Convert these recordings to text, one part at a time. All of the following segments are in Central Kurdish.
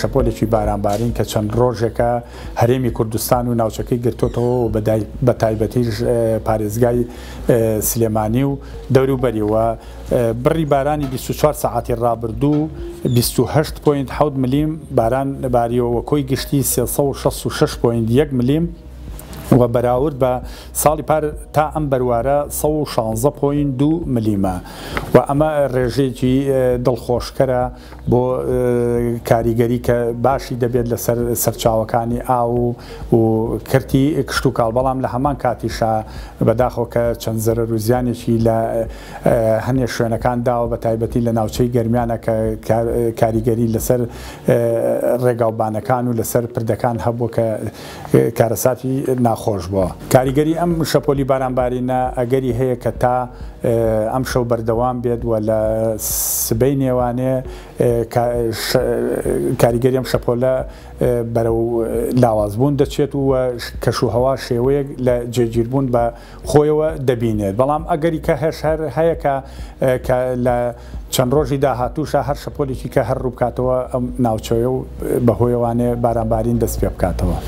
شەپۆلێکی بارانبارین کە چەند ڕۆژێکە هەرێمی کوردستان و ناوچەکەی گرتوتەوە و بە تایبەتیش پارێزگای سلێمانی و دەوروبەریەوە بڕی بارانی بیست و چوار سەعاتی ڕابردوو بیست و هەشت پۆینت حەوت ملیم باران باریوە و کۆی گشتی سێ سەد و شەست و شەش پۆینت یەک ملیم و بەراورد بە ساڵی پار تا ئەم بەروارە سەد و شانزە پۆینت دوو ملیمە و ئەمە ڕێژەیەکی دڵخۆشکەرە. بۆ کاریگەری کە باشی دەبێت لەسەر سەرچاوەکانی ئاو و کەرتی کشتوکاڵ بەڵام لە هەمان کاتیشا بەداخەوە کە چەند زەرەر و زیانێکی لە هەنێ شوێنەکان داوە بە تایبەتی لە ناوچەی گەرمیانە کە کاریگەری لەسەر ڕێگاوبانەکان و لەسەر پردەکان هەبووە کە کارەساتی ناخۆش بووە. کاریگەری ئەم شەپۆلی بارانبارینە ئەگەری هەیە کە تا ئەمشەو بەردەوام بێت و لە سبەی نێوانێ کاریگەری ئەم شەپۆلە بەرەو لاوازبوون دەچێت و کەشوهەوا شێوەیەک لە جێگیربوون بە خۆیەوە دەبینێت، بەڵام ئەگەری کە هەش هەر هەیە کە کە لە چەند ڕۆژی داهاتووشا هەر شەپۆلێکی کە هەر ڕووبکاتەوە ئەم ناوچەیە و بە هۆیەوانێ بارانبارین دەست پێ بکاتەوە.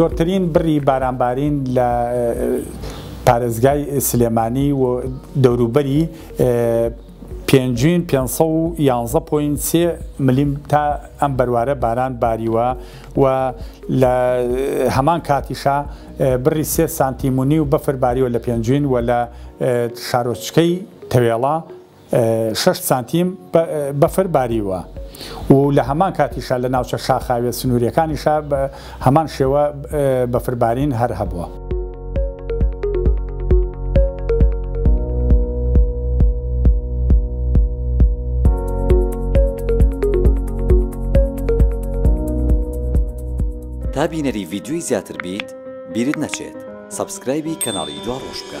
زۆرترین بڕی بارانبارین لە. پارێزگای سلێمانی و دەوروبەری پێنجوین پێنج سەد و یانزە پۆینت سێ ملیم تا ئەم بەروارە باران باریوە و لە هەمان کاتیشا بڕی سێ سانتیمونی و بەفر باریوە لە پێنجوین و لە شارۆچکەی تەوێڵە شەش سانتیم بەفر باریوە و لە هەمان کاتیشا لە ناوچە شاخاویە سنوورییەکانیشا بە هەمان شێوە بەفربارین هەر هەبووە. تا بینەری ڤیدیۆی زیاتر بیت بیرت نەچێت سەبسکرایبی کەناڵی دوا ڕۆژ بکە.